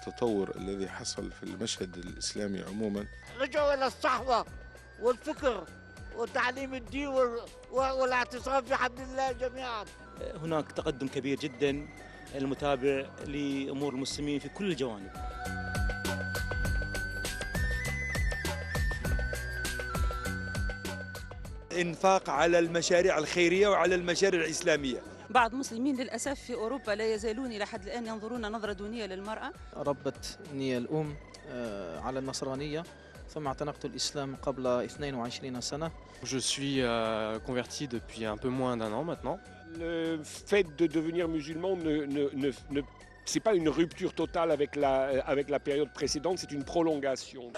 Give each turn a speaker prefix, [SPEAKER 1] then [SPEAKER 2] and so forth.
[SPEAKER 1] التطور الذي حصل في المشهد الإسلامي عموما.
[SPEAKER 2] رجعوا إلى الصحوة والفكر وتعليم الدين والاعتصام في حبل الله جميعا.
[SPEAKER 3] هناك تقدم كبير جدا المتابع لأمور المسلمين في كل الجوانب.
[SPEAKER 4] إنفاق على المشاريع الخيرية وعلى المشاريع الإسلامية.
[SPEAKER 5] بعض المسلمين للاسف في اوروبا لا يزالون الى حد الان ينظرون نظره دونيه للمراه
[SPEAKER 6] ربتني الام على النصرانيه ثم اعتنقت الإسلام قبل 22 سنة.
[SPEAKER 7] Je suis euh, converti depuis un peu moins d'un an maintenant.
[SPEAKER 8] Le fait de devenir musulman ne, ne, ne, ne c'est pas une rupture totale avec la, avec la période précédente, c'est une prolongation.